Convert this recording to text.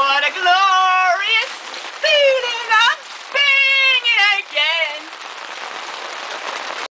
What a glory!